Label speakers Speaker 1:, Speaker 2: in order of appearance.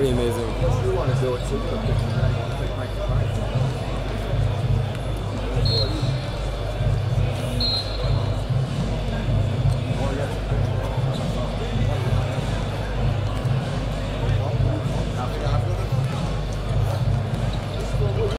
Speaker 1: Pretty amazing.